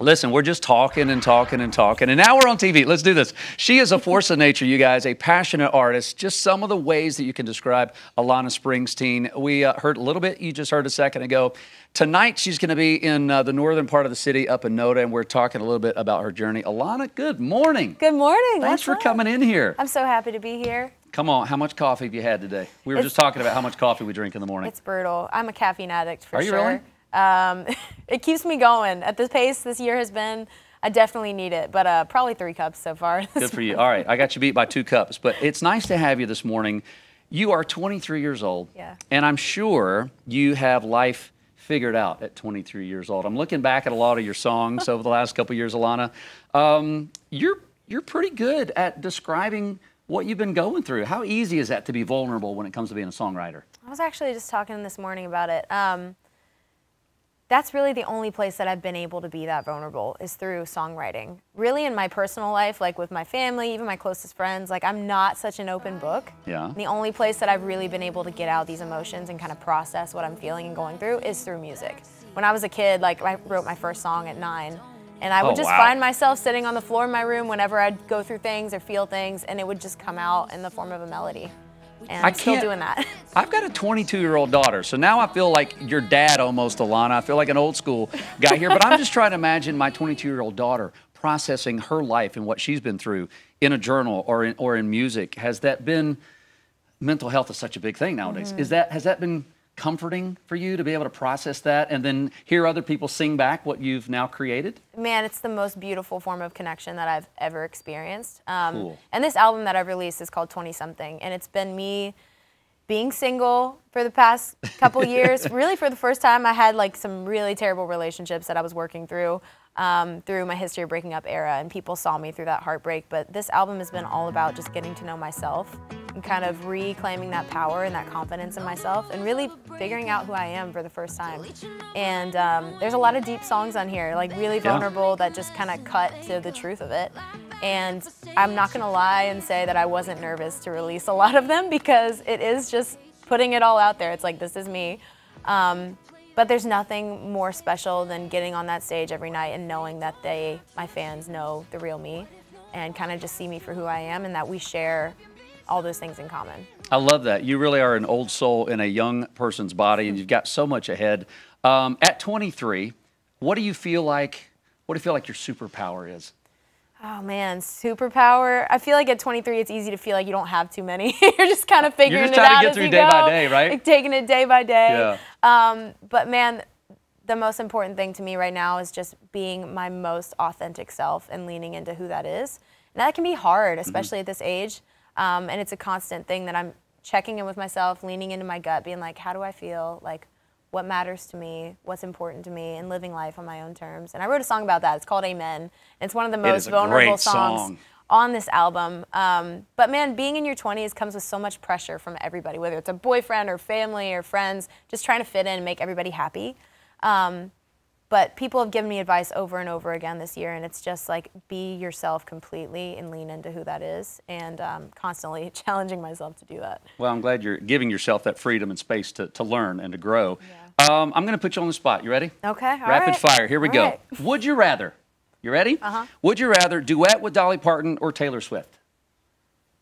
Listen, we're just talking and talking and talking, and now we're on TV. Let's do this. She is a force of nature, you guys, a passionate artist. Just some of the ways that you can describe Alana Springsteen. We uh, heard a little bit, you just heard a second ago. Tonight, she's going to be in uh, the northern part of the city up in Noda, and we're talking a little bit about her journey. Alana, good morning. Good morning. Thanks What's for coming in here. I'm so happy to be here. Come on, how much coffee have you had today? We were It's- just talking about how much coffee we drink in the morning. It's brutal. I'm a caffeine addict for Are you sure. really? Um, it keeps me going. At the pace this year has been, I definitely need it, but uh, probably three cups so far. Good for you. All right, I got you beat by two cups, but it's nice to have you this morning. You are 23 years old, Yeah. and I'm sure you have life figured out at 23 years old. I'm looking back at a lot of your songs over the last couple years, Alana. Um, you're you're pretty good at describing what you've been going through. How easy is that to be vulnerable when it comes to being a songwriter? I was actually just talking this morning about it. Um, that's really the only place that I've been able to be that vulnerable is through songwriting. Really, in my personal life, like with my family, even my closest friends, like I'm not such an open book. Yeah. The only place that I've really been able to get out these emotions and kind of process what I'm feeling and going through is through music. When I was a kid, like I wrote my first song at nine, and I would Oh, just wow. find myself sitting on the floor in my room whenever I'd go through things or feel things, and it would just come out in the form of a melody. And I I'm still doing that. I've got a 22 year old daughter, so now I feel like your dad almost, Alana. I feel like an old school guy here, but I'm just trying to imagine my 22 year old daughter processing her life and what she's been through in a journal or in, or in music. Has that been mental health is such a big thing nowadays? Mm-hmm. Is that has that been comforting for you to be able to process that and then hear other people sing back what you've now created? Man, it's the most beautiful form of connection that I've ever experienced. Um, Cool. And this album that I've released is called 20 Something, and it's been me being single for the past couple years. Really, for the first time, I had like some really terrible relationships that I was working through um, through my history of breaking up era, and people saw me through that heartbreak. But this album has been all about just getting to know myself and kind of reclaiming that power and that confidence in myself, and really figuring out who I am for the first time. And um, there's a lot of deep songs on here, like really vulnerable that just kind of cut to the truth of it. And I'm not gonna lie and say that I wasn't nervous to release a lot of them because it is just putting it all out there. It's like, this is me. Um, but there's nothing more special than getting on that stage every night and knowing that they, my fans, know the real me and kind of just see me for who I am and that we share all those things in common. I love that. You really are an old soul in a young person's body, and you've got so much ahead. Um, at 23, what do you feel like? What do you feel like your superpower is? Oh man, superpower. I feel like at 23, it's easy to feel like you don't have too many. You're just kind of figuring You're just it trying to out get through day by go, day, right? like taking it day by day. Yeah. Um, but man, the most important thing to me right now is just being my most authentic self and leaning into who that is. And that can be hard, Mm-hmm. especially at this age. Um, and it's a constant thing that I'm checking in with myself, leaning into my gut, being like, how do I feel? Like, what matters to me? What's important to me? And living life on my own terms. And I wrote a song about that. It's called Amen. And it's one of the most vulnerable songs song. on this album. Um, but man, being in your 20s comes with so much pressure from everybody, whether it's a boyfriend or family or friends, just trying to fit in and make everybody happy. Um, but people have given me advice over and over again this year, and it's just like be yourself completely and lean into who that is, and um, constantly challenging myself to do that. Well, I'm glad you're giving yourself that freedom and space to, to learn and to grow. Um, I'm going to put you on the spot. You ready? Okay, all Rapid right. fire. Here we All go. right. Would you rather? You ready? Uh-huh. Would you rather duet with Dolly Parton or Taylor Swift?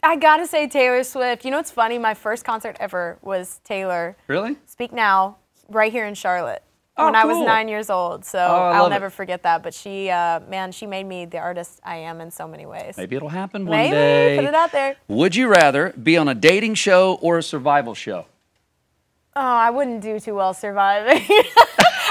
I gotta say Taylor Swift. You know what's funny? My first concert ever was Taylor. Really? Speak Now, right here in Charlotte. Oh, when I was nine years old, so Oh, I I'll never it. forget that. But she, uh, man, she made me the artist I am in so many ways. Maybe it'll happen one Maybe. day. Put it out there. Would you rather be on a dating show or a survival show? Oh, I wouldn't do too well surviving.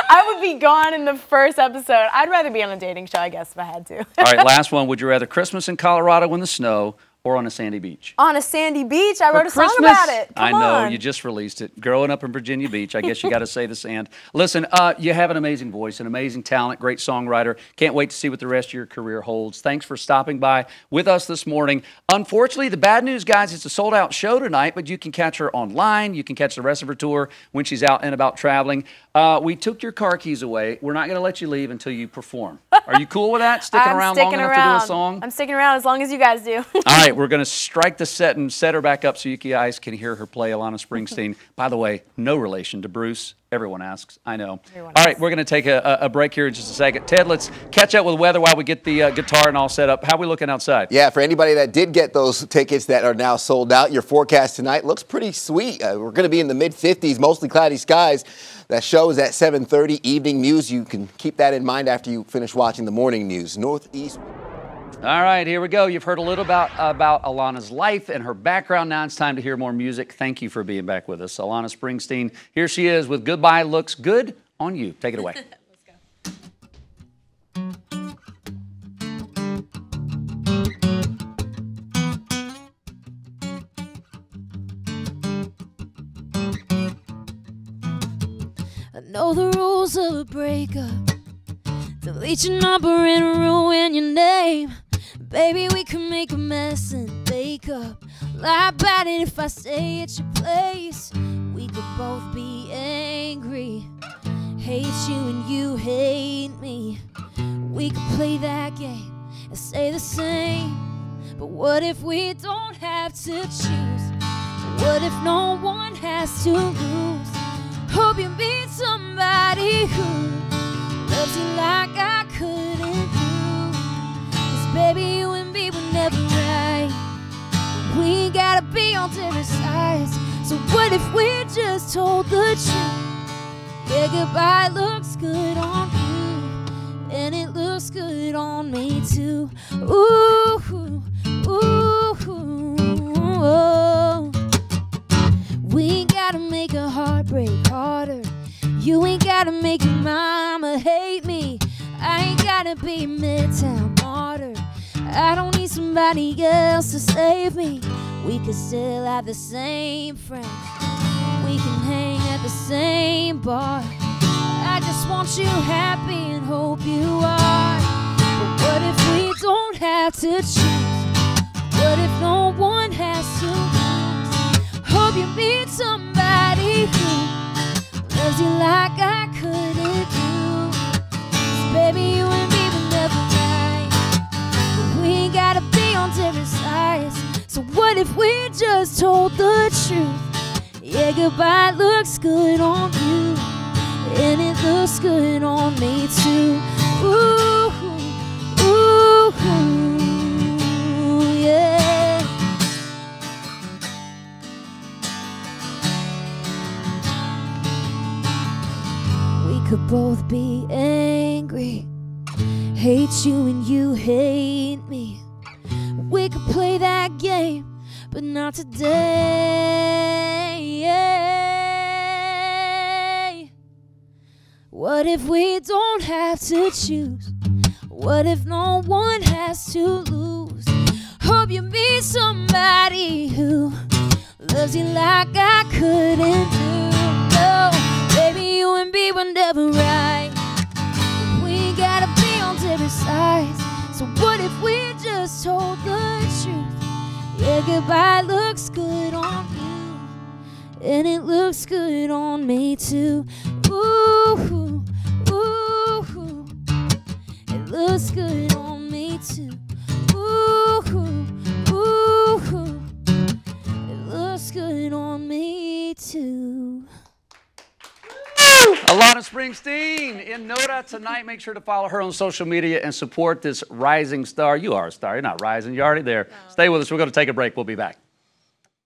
I would be gone in the first episode. I'd rather be on a dating show, I guess, if I had to. All right, last one. Would you rather Christmas in Colorado in the snow or on a sandy beach? on a sandy beach, I wrote a For song about it. I know on. you just released it. Growing up in Virginia Beach, I guess you got to say the sand. Listen, uh, you have an amazing voice, an amazing talent, great songwriter. Can't wait to see what the rest of your career holds. Thanks for stopping by with us this morning. Unfortunately, the bad news, guys, it's a sold out show tonight, but you can catch her online. You can catch the rest of her tour when she's out and about traveling. Uh, we took your car keys away. We're not going to let you leave until you perform. Are you cool with that? Sticking I'm around sticking long enough to do a song? I'm sticking around as long as you guys do. All right, we're going to strike the set and set her back up so you Ice can hear her play Alana Springsteen. By the way, no relation to Bruce Everyone asks. I know. Everyone all right, asks. we're going to take a, a a break here in just a second. Ted, let's catch up with weather while we get the uh, guitar and all set up. How are we looking outside? Yeah, for anybody that did get those tickets that are now sold out, your forecast tonight looks pretty sweet. Uh, we're going to be in the mid 50s, mostly cloudy skies. That show is at 7:30 evening news. You can keep that in mind after you finish watching the morning news. Northeast All right, here we go. You've heard a little about about Alana's life and her background. Now it's time to hear more music. Thank you for being back with us, Alana Springsteen. Here she is with "Goodbye Looks Good on You." Take it away. I know the rules of a breakup. Delete your number and ruin your name. Baby, we can make a mess and make up. Lie about it if I stay at your place. We could both be angry. Hate you and you hate me. We could play that game and stay the same. But what if we don't have to choose? What if no one has to lose? Hope you meet somebody who loves you like I. Cause baby, you and me were never right. We gotta be on different sides. So what if we just told the truth? Yeah, goodbye looks good on you. And it looks good on me too. Ooh, ooh, ooh. We gotta make a heartbreak harder. You ain't gotta make your mama hate me. I ain't gotta be midtown. I don't need somebody else to save me. We could still have the same friends. We can hang at the same bar. I just want you happy and hope you are. But what if we don't have to choose? What if no one has to lose? Hope you meet somebody who loves you like I couldn't do. 'Cause baby, you and So what if we just told the truth? Yeah, goodbye looks good on you. And it looks good on me too. Ooh, ooh, yeah. We could both be angry. Hate you and you hate me. We could play that game, but not today. What if we don't have to choose? What if no one has to lose? Hope you meet somebody who loves you like I couldn't do. No, baby, you and me were never right. We gotta be on different sides. So what if we just told the truth? Yeah, goodbye looks good on you, and it looks good on me too. Ooh, ooh, it looks good on Alana Springsteen in Noda tonight. Make sure to follow her on social media and support this rising star. You are a star. You're not rising. You're already there. Stay with us. We're going to take a break. We'll be back.